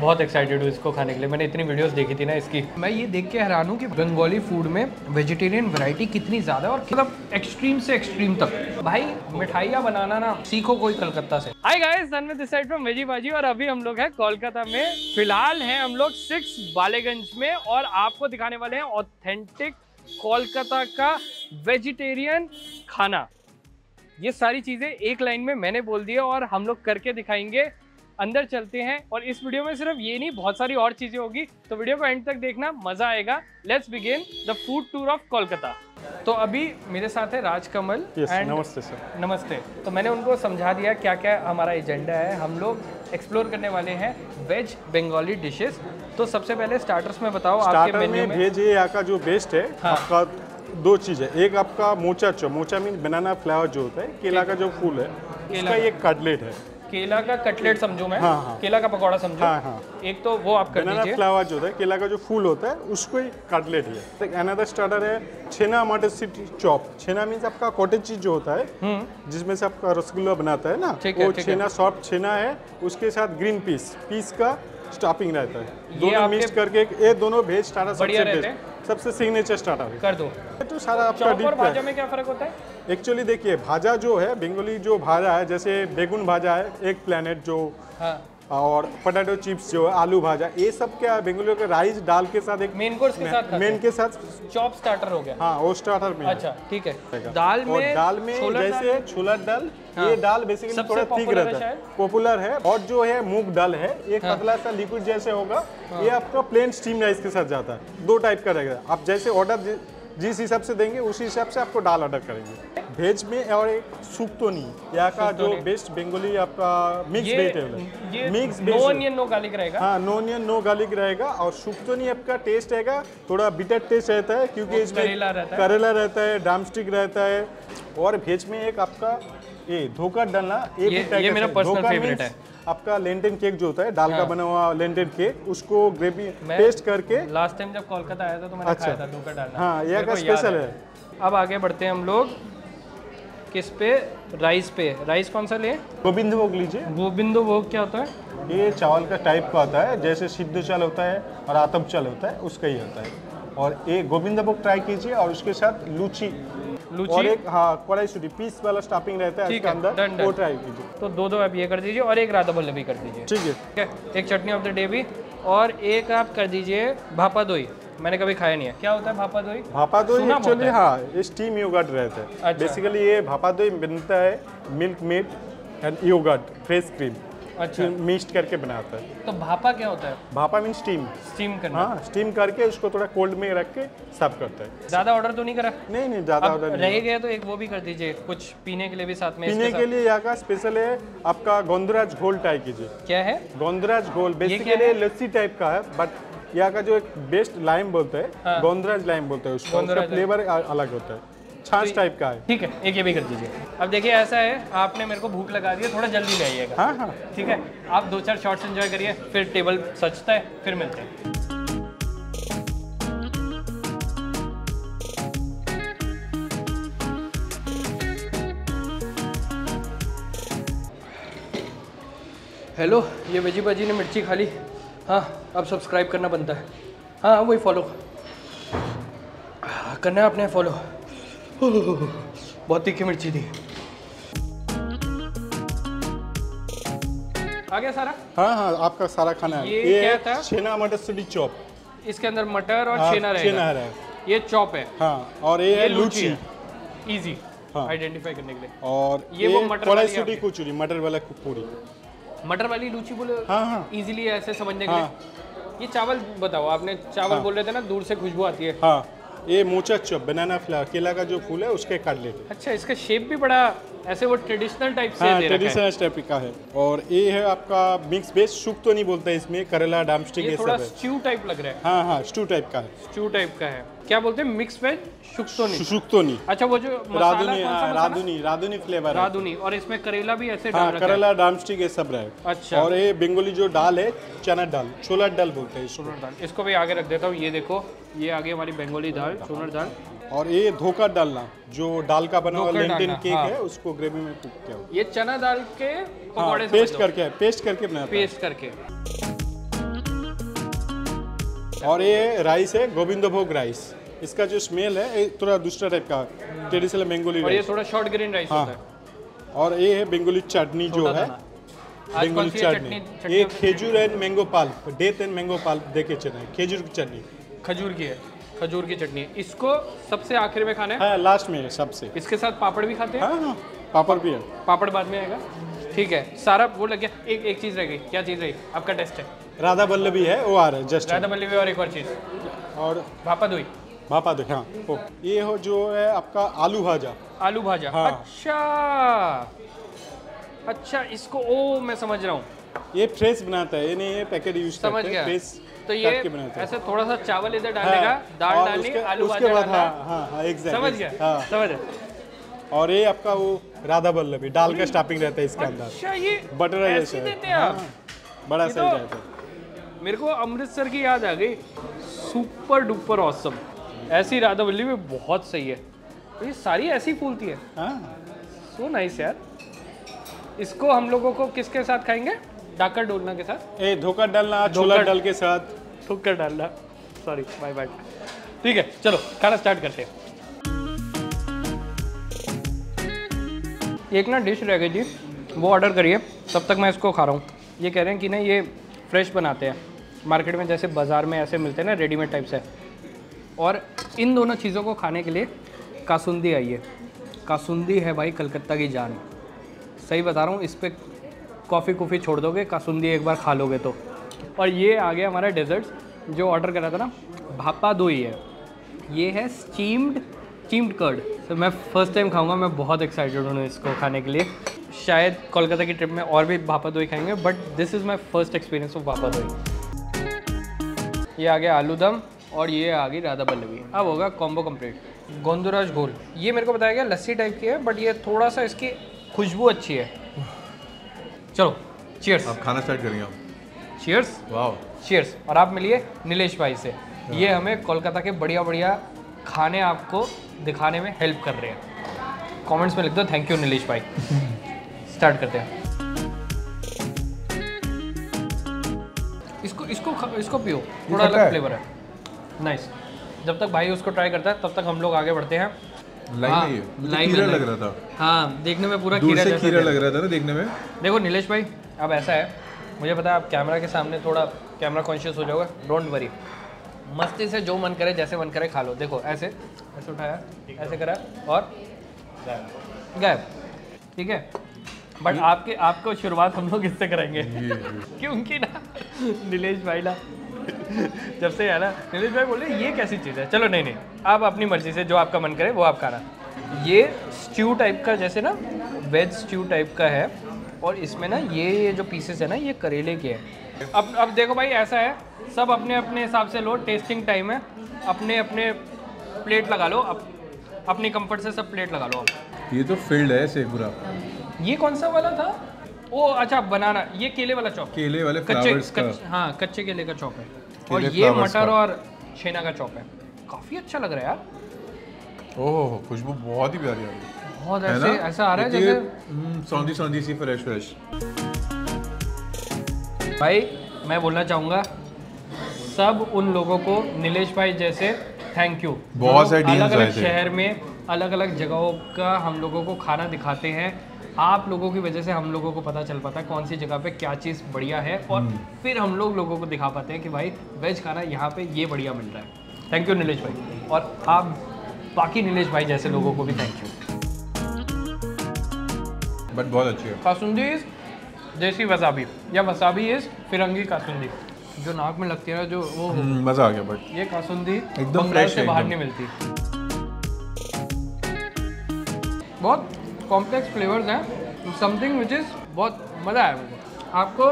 बहुत एक्साइटेड हूँ इसको खाने के लिए। मैंने इतनी वीडियोस देखी थी ना इसकी। मैं ये देख के हैरान हूँ कि बंगाली फ़ूड में वेजिटेरियन वैरायटी कितनी ज़्यादा और मतलब एक्सट्रीम से एक्सट्रीम तक। भाई मिठाइयाँ बनाना ना, सीखो कोई कलकत्ता से। Hi guys sun this side from veggie Baazi और अभी हम लोग हैं कोलकाता में। फ़िलहाल हैं हम लोग सिक्स बालेगंज में और आपको दिखाने वाले हैं ऑथेंटिक कोलकाता का वेजिटेरियन खाना। ये सारी चीज़ें एक लाइन में मैंने बोल दिया और हम लोग करके दिखाएँगे। अंदर चलते हैं और इस वीडियो में सिर्फ़ ये नहीं बहुत सारी और चीज़ें होगी। तो वीडियो को एंड तक देखना मज़ा आएगा। Let's begin the food tour of Kolkata तो अभी मेरे साथ है राज कमल यस and- नमस्ते सर नमस्ते। तो मैंने उनको समझा दिया क्या क्या हमारा एजेंडा है। हम लोग एक्सप्लोर करने वाले हैं वेज बंगाली डिशेस तो सबसे पहले स्टार्टर्स में बताओ आपके मेन्यू में में। भेज ये का जो बेस्ट है हाँ। आपका दो चीज़। है एक आपका मोचा चो मोचा मीन बनाना फ्लावर जो होता है केला का जो फूल है उसका एक कटलेट है। केला का कटलेट समझो मैं? हाँ, हाँ। केला का पकौड़ा समझो? हाँ हाँ। एक तो वो आप कर दीजिए। फ्लावर जो है केला का जो फूल होता है उसको ही कटलेट है। अनदर स्टार्टर है छेना मटर सिटी चॉप। छेना मीन्स आपका कॉटेज चीज़ जो होता है जिसमें से आपका रसगुल्ला बनाता है ना हम्म। वो छेना सॉफ्ट छेना है उसके साथ ग्रीन पीस पीस का स्टॉपिंग रहता है। ये दोनों मिक्स करके ये दोनों भेज स्टार्टर बढ़िया सबसे बेस्ट सबसे सिग्नेचर स्टार्टर कर दो। तो सारा आपका डिप भाजा में क्या फ़र्क होता है? एक्चुअली देखिए भाजा जो है बंगाली जो भाजा है जैसे बेगुन भाजा है एक प्लेनेट जो हाँ। और पोटैटो चिप्स जो है आलू भाजा ये सब क्या है बंगालियों के राइस दाल के साथ एक मेन कोर्स के साथ मेन के साथ चॉप स्टार्टर हो गया। हाँ वो स्टार्टर में अच्छा ठीक है। दाल में दाल में जैसे छोला दाल हाँ। ये दाल बेसिकली थोड़ा है रहता है। पॉपुलर है और जो है मूंग दाल है एक हाँ। पतला सा लिक्विड जैसे होगा ये आपका प्लेन स्टीम राइस के साथ जाता है। दो टाइप का रहेगा। आप जैसे ऑर्डर जिस हिसाब से देंगे उसी हिसाब से आपको दाल ऑर्डर करेंगे। भेज में और एक सुक्तोनी यहाँ का जो बेस्ट बंगाली आपका मिक्स वेजिटेबल है। Mix no onion no garlic रहेगा। हाँ नो अनियन नो गार्लिक रहेगा। और सुक्तोनी आपका टेस्ट रहेगा। थोड़ा बिटर टेस्ट रहता है क्योंकि इसमें करेला रहता है। करेला रहता है ड्रामस्टिक रहता है। और भेज में एक आपका ये धोखा डालना एक ये- ये मेरा personal favorite है। आपका लेंटेन केक जो होता है दाल का हाँ। बना हुआ लेंटेन केक उसको ग्रेवी पेस्ट करके लास्ट टाइम जब कोलकाता आया था तो मैंने अच्छा। खाया था धोखा डालना। हाँ यह का स्पेशल है। अब आगे बढ़ते हैं हम लोग। किस पे? राइस पे। राइस कौन सा ले? गोविंद भोग लीजिए। गोविंदो भोग क्या होता है? ये चावल का टाइप का होता है जैसे सिद्ध चाल होता है और आतप चाल होता है उसका ही होता है। और ये गोविंद भोग ट्राई कीजिए और उसके साथ लूची। लूची? और एक हाँ कढ़ाई सूटी पीस वाला स्टफिंग रहता है इसके अंदर. वो ट्राई कीजिए। तो दो दो आप ये कर दीजिए और एक राधा बल्ले भी कर दीजिए। ठीक है। ठीक है? एक चटनी ऑफ़ द डे भी और एक आप कर दीजिए भापा दोई। मैंने कभी खाया नहीं है। क्या होता है भापा दोई? भापा दोई एक्चुअली हाँ। ये स्टीम योगर्ट रहता है। अच्छा। बेसिकली ये भापा दोई बनता है Milkmaid and yoghurt fresh cream अच्छा। मिक्स करके बनाता है। तो भापा क्या होता है? भापा मीन स्टीम स्टीम करना। हाँ स्टीम करके उसको थोड़ा कोल्ड में रख के सर्व करता है। ज़्यादा ऑर्डर तो नहीं करा? नहीं नहीं ज़्यादा ऑर्डर रह गया तो एक वो भी कर दीजिए कुछ पीने के लिए भी साथ में पीने के लिए यहाँ का स्पेशल है आपका गोंदराज घोल ट्राई कीजिए। क्या है? गोंदराज घोल बेसिकली लस्सी टाइप का है बट यहाँ का जो एक बेस्ट लाइम बोलते हैं हाँ। गोंदराज लाइम बोलते हैं उसका फ्लेवर अलग होता है। छाछ टाइप का है। ठीक है एक ये भी कर दीजिए। अब देखिए ऐसा है आपने मेरे को भूख लगा दी है थोड़ा जल्दी ले आइएगा। हाँ हाँ। ठीक है आप दो चार शॉट्स एंजॉय करिए फिर टेबल सजता है फिर मिलते हैं। हेलो ये वेजी बाजी ने मिर्ची खा ली। हाँ अब सब्सक्राइब करना बनता है। हाँ हाँ वही फॉलो करना है आपने फॉलो बहुत तीखी मिर्ची थी। आ गया सारा? हाँ हाँ आपका सारा खाना है। ये क्या था? छेना मटर सिटी चॉप। इसके अंदर मटर और हाँ, छेना छेना रहेगा। है। ये चॉप है। हाँ और ये है लूची इजी हाँ। आइडेंटिफाई करने के लिए। और ये वो मटर वाली सूटी आपकी। मटर वाला पूरी। मटर वाली लूची बोले हाँ हाँ। इजीली ऐसे समझने के हाँ। लिए। ये चावल बताओ आपने चावल हाँ। बोल रहे थे ना दूर से खुशबू आती है। हाँ। ये मोचा चॉप बनाना फ्लावर केला का जो फूल है उसके काट लेते अच्छा इसका शेप भी बड़ा ऐसे वो ट्रेडिशनल टाइप से हाँ दे रखा है। ट्रेडिशनल टाइप का है। और ये है आपका मिक्स बेस सूप तो नहीं बोलता इसमें करेला डामस्टिक ये ये थोड़ा सब है। स्ट्यू टाइप लग रहा है। हाँ हाँ स्टू टाइप का है। स्टू टाइप का है। क्या बोलते हैं? Mix veg शुक्तोनी। शुक अच्छा वो जो राधुनी हाँ, मसाला? राधुनी राधुनी फ्लेवर राधुनी और इसमें करेला भी ऐसे हाँ रखा है? करेला डामस्टिक ये सब रहे। अच्छा। और ये बंगाली जो दाल है चना दाल छोला दाल बोलते हैं सोनर दाल। इसको भी आगे रख देता हूँ। ये देखो ये आगे हमारी बंगाली दाल सोनर दाल। और ये धोखा डालना जो दाल का बना हुआ लेंटिन केक हाँ। है। उसको ग्रेवी में कुक किया ये चना दाल के हाँ पेस्ट करके पेस्ट करके बनाया। पेस्ट करके। और ये राइस है गोविंद भोग राइस इसका जो स्मेल है ये थोड़ा दूसरा टाइप का ट्रेडिशनल बेंगोली और ये थोड़ा शॉर्ट ग्रेन राइस हाँ. होता है। और ये है बेंगोली चटनी जो है. बेंगोली चटनी ये खेजूर and mango pulp date and mango pulp देखे चले खेजूर की चटनी खजूर की है। खजूर की चटनी। है इसको सबसे आखिर में खाना है? हाँ लास्ट में सबसे। इसके साथ पापड़ भी खाते हैं? हाँ हाँ. पापड़ भी है। पापड़ बाद में आएगा? ठीक है। सारा वो लग गया। एक एक चीज़ रह गई। क्या चीज़ रही? आपका टेस्ट है। राधा बल्लभी है वो आ रहा है जस्ट। राधा बल्ली और एक और चीज़। और भापा दुई भापा दे हाँ ओ, ये हो जो है आपका आलू भाजा। आलू भाजा। हाँ। अच्छा। अच्छा इसको ओ मैं समझ रहा हूँ। ये फ्रेश बनाता है ये नहीं ये पैकेट यूज़ समझ गया। फ्रेश तो ये है। ऐसे थोड़ा सा चावल इधर डालने का हाँ, दाल डालनी आलू उसके बाद हाँ हाँ हाँ समझ गया हाँ। समझ गया। और ये आपका वो राधा बल्लभी दाल का स्टफिंग रहता है इसके अंदर। अच्छा ये बटर ऐसे देते हैं हाँ, बड़ा सही तो- रहता है। मेरे को अमृतसर की याद आ गई। सुपर डुपर ऑसम ऐसी राधा बल्ली भी बहुत सही है। तो ये सारी ऐसी फूलती है। हाँ। सो नाइस यार। इसको हम लोगों को किसके साथ खाएँगे? डाकर डोलना के साथ? ये धोखा डालना छोला डाल के साथ। ठुक कर डालना। सॉरी बाय बाय ठीक है चलो खाना स्टार्ट करते हैं। एक ना डिश रह गई जी। वो ऑर्डर करिए। तब तक मैं इसको खा रहा हूँ। ये कह रहे हैं कि ना ये फ्रेश बनाते हैं। मार्केट में जैसे बाज़ार में ऐसे मिलते हैं ना रेडीमेड टाइप से और इन दोनों चीज़ों को खाने के लिए कासुंदी आई है। कासुंदी है भाई कलकत्ता की जान। सही बता रहा हूँ, इस पर कॉफ़ी कॉफ़ी छोड़ दोगे, कासुंदी एक बार खा लोगे तो। और ये आ गया हमारा डेजर्ट जो ऑर्डर करा था ना, भापा दोई है। ये है स्टीम्ड स्टीम्ड कर्ड तो मैं फ़र्स्ट टाइम खाऊँगा, मैं बहुत एक्साइटेड हूँ इसको खाने के लिए। शायद कोलकाता की ट्रिप में और भी भापा दोई खाएँगे but this is my first experience of bhapa doi. ये आ गया आलू दम और ये आ गई राधा पल्लवी। अब होगा कॉम्बो कंप्लीट गोंदुराज घोल ये मेरे को बताया गया लस्सी टाइप की है बट ये थोड़ा सा इसकी खुशबू अच्छी है। चलो चीयर्स आप खाना स्टार्ट करेंगे आप चीयर्स वाह चीयर्स और आप मिलिए नीलेश भाई से। ये हमें कोलकाता के बढ़िया बढ़िया खाने आपको दिखाने में हेल्प कर रहे हैं। कमेंट्स में लिख दो। थैंक यू नीलेश भाई। स्टार्ट करते हैं। इसको इसको पियो। थोड़ा अलग फ्लेवर है। नाइस जब तक भाई उसको ट्राई करता है तब तक हम लोग आगे बढ़ते हैं। लाइव हाँ, में लग रहा था। हाँ देखने में पूरा जैसा खीरा लग रहा था ना देखने में। देखो नीलेश भाई अब ऐसा है। मुझे पता है आप कैमरा के सामने थोड़ा कैमरा कॉन्शियस हो जाओगे। डोंट वरी मस्ती से जो मन करे जैसे मन करे खा लो। देखो ऐसे। ऐसे उठाया ऐसे करा और गायब। ठीक है? बट आपके आपको शुरुआत हम लोग इससे करेंगे। क्योंकि ना नीलेश भाई ना जब से है ना नीलेश भाई बोले ये कैसी चीज़ है? चलो नहीं नहीं। आप अपनी मर्ज़ी से जो आपका मन करे वो आप खाना। ये स्ट्यू टाइप का जैसे ना वेज स्ट्यू टाइप का है। और इसमें ना ये ये जो पीसेस है ना ये करेले के हैं। अब अब देखो भाई ऐसा है। सब अपने अपने हिसाब से लो टेस्टिंग टाइम है। अपने अपने प्लेट लगा लो। अप, अपनी कंफर्ट से सब प्लेट लगा लो। ये तो फ़ील्ड है ऐसे पूरा ये कौन सा वाला था? ओ अच्छा बनाना ये केले वाला चौक केले वाले कच्चे कच्चे हाँ कच्चे केले का चॉप है। और ये मटर और छेना का चॉप है। काफ़ी अच्छा लग रहा है यार। ओह खुशबू बहुत ही प्यारी आ रही है। बहुत ऐसे ना? ऐसा आ रहा है जैसे हम्म, सौंधी सौंधी सी फ्रेश फ्रेश भाई मैं बोलना चाहूँगा सब उन लोगों को नीलेश भाई जैसे थैंक यू बहुत सारे अलग अलग शहर में अलग अलग जगहों का हम लोगों को खाना दिखाते हैं। आप लोगों की वजह से हम लोगों को पता चल पाता है कौन सी जगह पे क्या चीज़ बढ़िया है और हम्म। फिर हम लोग लोगों को दिखा पाते हैं कि भाई वेज खाना यहाँ पे ये बढ़िया मिल रहा है। थैंक यू नीलेश भाई। और आप बाकी नीलेश भाई जैसे लोगों को भी थैंक यू बट बहुत अच्छी है। कासुंदी इज़ देसी वसाबी या वसाबी इज़ फिरंगी कासुंदी। जो नाक में लगती है जो वो हम्म, मज़ा आ गया बट ये कासुंदी एकदम fresh से बाहर नहीं मिलती। बहुत कॉम्प्लेक्स फ्लेवर्स हैं समथिंग विच इज़ बहुत मज़ा आया मुझे। आपको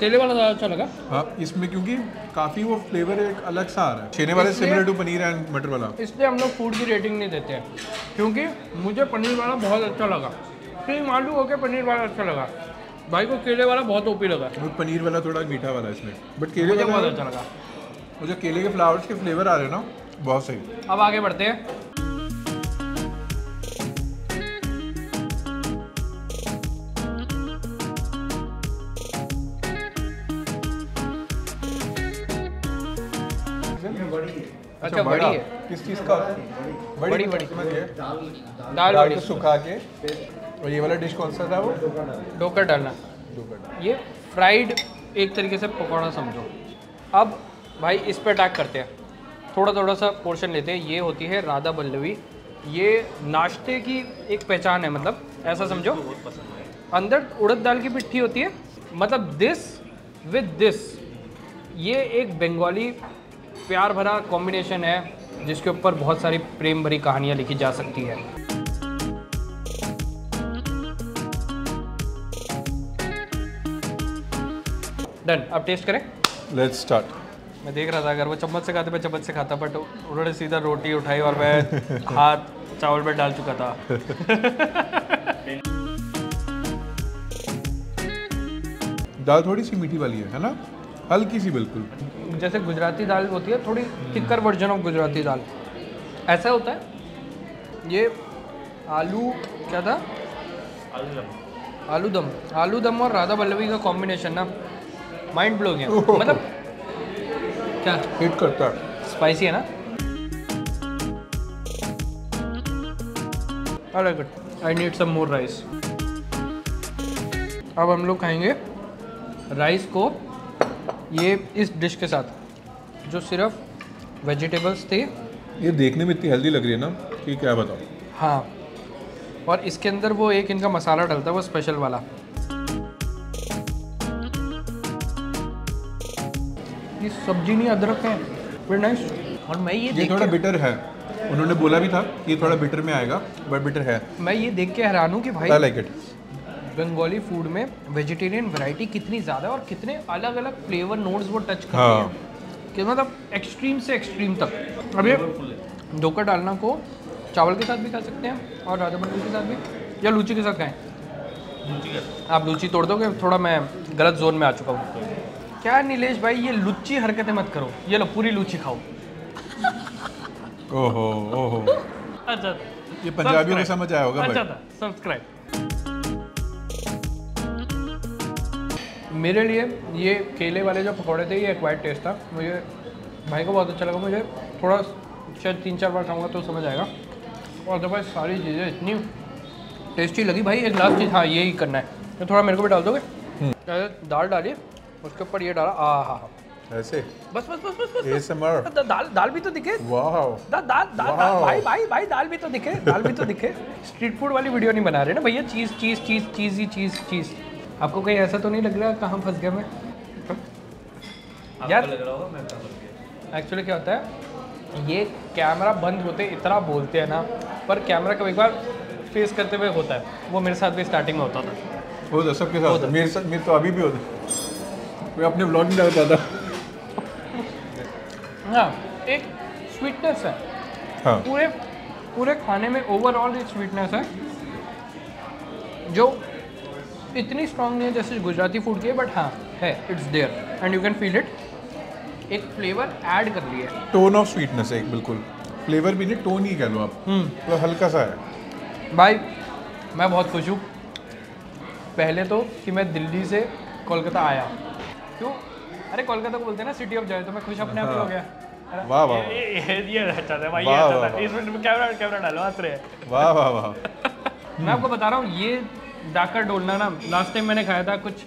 केले वाला ज़्यादा अच्छा लगा? हाँ इसमें क्योंकि काफ़ी वो फ्लेवर एक अलग सा आ रहा है। छेने वाले सिमिलर टू पनीर एंड मटर वाला। इसलिए हम लोग फ़ूड की रेटिंग नहीं देते हैं क्योंकि मुझे पनीर वाला बहुत अच्छा लगा। क्रीम आलू होके पनीर वाला अच्छा लगा। भाई को केले वाला बहुत ओपी लगा। वो पनीर वाला थोड़ा मीठा वाला इसमें। बट केले मुझे बहुत अच्छा लगा। मुझे केले के फ्लावर्स के फ्लेवर आ रहे हैं ना बहुत सही। अब आगे बढ़ते हैं। अच्छा बड़ी। है। किस चीज़ का? बड़ी बड़ी, दाल दाल को सुखा के। और ये वाला डिश कौन सा था वो? डोकर डालना। डोकर ये फ्राइड एक तरीके से पकौड़ा समझो। अब भाई इस पे अटैक करते हैं। थोड़ा थोड़ा सा पोर्शन लेते हैं। ये होती है राधा बल्लवी। ये नाश्ते की एक पहचान है मतलब। ऐसा समझो। अंदर उड़द दाल की पिट्ठी होती है। मतलब दिस विद दिस ये एक बंगाली प्यार भरा कॉम्बिनेशन है जिसके ऊपर बहुत सारी प्रेम भरी कहानियाँ लिखी जा सकती है। डन अब टेस्ट करें? लेट्स स्टार्ट मैं देख रहा था अगर वो चम्मच से खाते मैं चम्मच से खाता बट उन्होंने सीधा रोटी उठाई और मैं हाथ चावल में डाल चुका था। दाल थोड़ी सी मीठी वाली है है ना? हल्की सी बिल्कुल। जैसे गुजराती दाल होती है थोड़ी थिकर वर्जन ऑफ़ गुजराती दाल। ऐसा होता है? ये आलू क्या था? आलू दम आलू दम आलू दम और राधा बल्लवी का कॉम्बिनेशन ना माइंड ब्लोइंग है मतलब क्या? हिट करता। है स्पाइसी है ना? I like it I need some more rice अब हम लोग खाएँगे राइस को ये इस डिश के साथ जो सिर्फ़ वेजिटेबल्स थे। ये देखने में इतनी हेल्दी लग रही है ना कि क्या बताओ हाँ और इसके अंदर वो एक इनका मसाला डलता है वो स्पेशल वाला। ये सब्ज़ी नहीं अदरक है। वेरी नाइस और मैं ये ये थोड़ा बिटर है। उन्होंने बोला भी था कि ये थोड़ा बिटर में आएगा बट बिटर है। मैं ये देख के हैरान हूँ कि भाई I like it Bengali food में वेजिटेरियन वैरायटी कितनी ज़्यादा है और कितने अलग अलग फ्लेवर नोट्स वो टच करते हाँ। हैं। कि मतलब एक्सट्रीम से एक्सट्रीम तक। अब ये डोकर डालना को चावल के साथ भी खा सकते हैं और राजा बंडल के साथ भी या लूची के साथ खाएँ? आप लूची तोड़ दोगे थोड़ा मैं गलत जोन में आ चुका हूँ। क्या नीलेश भाई ये लुच्ची हरकतें मत करो। ये लो पूरी लूची खाओ। ओहो ओहो। अच्छा। ये पंजाबियों को समझ आया होगा अच्छा था सब्सक्राइब मेरे लिए ये केले वाले जो पकौड़े थे ये एक्वाइट टेस्ट था। मुझे भाई को बहुत अच्छा लगा। मुझे थोड़ा शायद तीन चार बार खाऊँगा तो समझ आएगा। और अदरवाइज़ सारी चीज़ें इतनी टेस्टी लगी। भाई एक लास्ट चीज़ हाँ यही करना है। तो थोड़ा मेरे को भी डाल दोगे? दाल डालिए उसके ऊपर ये डाला। आ हा हा। ऐसे? बस बस बस बस बस दा- दाल दाल भी तो दिखे। दा, दाल दाल दाल Wow. भाई भाई भाई दाल भी तो दिखे दाल भी तो दिखे। स्ट्रीट फ़ूड वाली वीडियो नहीं बना रहे ना भैया? चीज़ चीज़ चीज़ चीज़ ही चीज़ चीज़। आपको कहीं ऐसा तो नहीं लग रहा कहाँ फंस गया मैं? यार एक्चुअली क्या होता है ये कैमरा बंद होते इतना बोलते हैं ना पर कैमरा कभी बार फेस करते हुए होता है। वो मेरे साथ भी स्टार्टिंग में होता था। होता सबके साथ होता। मेरे साथ मेरे तो अभी भी होता मैं अपने ब्लॉग नहीं डालता था। हाँ एक स्वीटनेस है। हाँ। पूरे पूरे खाने में ओवरऑल एक स्वीटनेस है जो इतनी स्ट्रांग नहीं है जैसे गुजराती फ़ूड की है बट हाँ है it's there and you can feel it एक फ्लेवर ऐड कर लिया है टोन ऑफ़ स्वीटनेस है एक बिल्कुल. फ्लेवर भी नहीं टोन ही कह लो आप. तो हल्का सा है. भाई मैं बहुत खुश हूँ. पहले तो कि मैं दिल्ली से कोलकाता आया. क्यों? अरे कोलकाता को बोलते हैं ना सिटी ऑफ़ जॉय तो मैं खुश अपने आप ही हो गया. वाह, वाह, ये- ये ये- ये अच्छा था भाई ये अच्छा था वाह। इस मिनट में कैमरा कैमरा डालो हंस रहे वाह वाह वाह. मैं आपको बता रहा हूँ ये डाकर डोलना ना लास्ट टाइम मैंने खाया था कुछ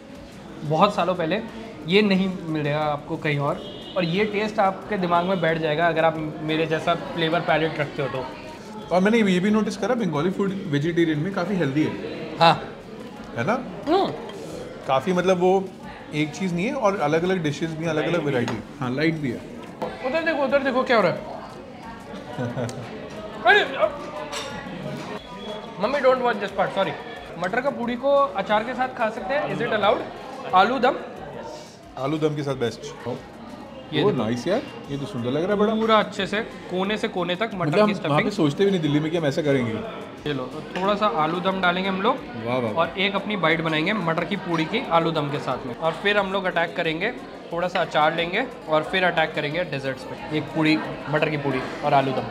बहुत सालों पहले ये नहीं मिलेगा आपको कहीं और। और ये टेस्ट आपके दिमाग में बैठ जाएगा अगर आप मेरे जैसा फ्लेवर पैलेट रखते हो तो। और मैंने ये भी नोटिस करा बंगाली फ़ूड वेजिटेरियन में काफ़ी हेल्दी है। हाँ। है ना? काफ़ी मतलब वो एक चीज़ नहीं है और अलग अलग डिशेज भी अलग अलग वेराइटी हाँ लाइट भी है। उधर देखो उधर देखो क्या हो रहा है? अरे mummy don't watch this part sorry मटर का पूड़ी को अचार के साथ खा सकते हैं। इज़ इट अलाउड आलू दम? आलू दम के साथ बेस्ट ये ये नाइस यार। ये तो सुंदर लग रहा है बड़ा। पूरा अच्छे से कोने से कोने तक मतलब मटर की वहाँ पे स्टफिंग सोचते भी नहीं दिल्ली में कि हम ऐसा करेंगे। ये लो तो थोड़ा सा आलू दम डालेंगे हम लोग वाह वाह और एक अपनी बाइट बनाएँगे मटर की पूड़ी की आलू दम के साथ में। और फिर हम लोग अटैक करेंगे थोड़ा सा अचार लेंगे और फिर अटैक करेंगे डेजर्ट्स पे। एक पूड़ी मटर की पूड़ी और आलू दम।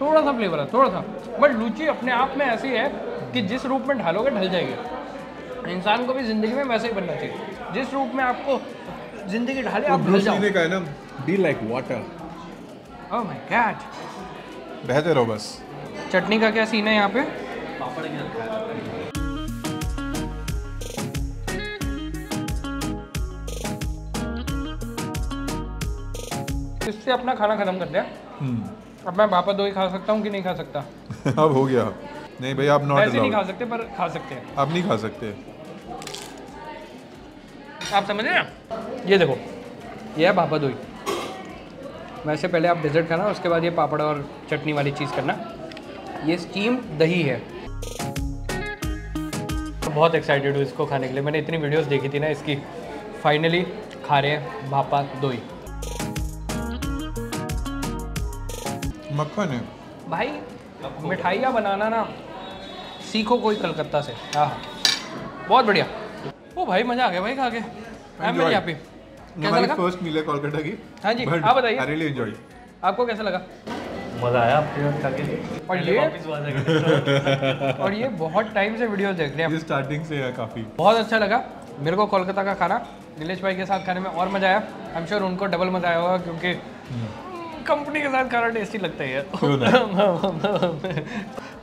थोड़ा सा फ्लेवर है थोड़ा सा। बट लूची अपने आप में ऐसी है कि जिस रूप में ढालोगे ढल जाएगी। इंसान को भी ज़िंदगी में वैसे ही बनना चाहिए। जिस रूप में आपको ज़िंदगी ढाले आप ब्रूस जाओ। कहा है ना be like water oh my God बहते रहो बस। चटनी का क्या सीन है यहाँ पे? पापड़ क्या रखा है इससे अपना खाना खत्म करते हैं हम्म। अब मैं पापा दो ही खा सकता हूँ कि नहीं खा सकता? अब हो गया। नहीं भाई आप नॉट ऐसे नहीं खा सकते पर खा सकते हैं। आप नहीं खा सकते। आप समझ रहे हैं? ना ये देखो ये है पापा दो ही वैसे पहले आप डेजर्ट खाना उसके बाद ये पापड़ और चटनी वाली चीज़ करना। ये स्टीम दही है। बहुत एक्साइटेड हूँ इसको खाने के लिए। मैंने इतनी वीडियोस देखी थी ना इसकी। फाइनली खा रहे हैं भापा दोई। मक्खन है। भाई मिठाइयाँ बनाना ना सीखो कोई कलकत्ता से। हाँ बहुत बढ़िया। ओ भाई मज़ा आ गया भाई खा के आई कैसा लगा? फ़र्स्ट मील है कोलकाता की। हाँ जी, आप बताइए। I really enjoyed. आपको कैसा लगा? मज़ा आया आपके साथ खा के और ये? और ये बहुत टाइम से वीडियोस देख रहे हैं। स्टार्टिंग से है काफ़ी। बहुत अच्छा लगा। मेरे को कोलकाता का खाना नीलेश भाई के साथ खाने में और मज़ा आया। आई एम श्योर उनको डबल मज़ा आया होगा क्योंकि कंपनी के साथ खाना टेस्टी लगता है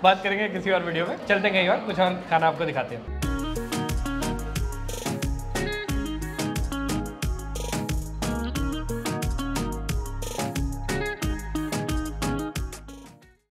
बात करेंगे किसी और वीडियो में। चलते हैं कहीं और कुछ और खाना आपको दिखाते हैं।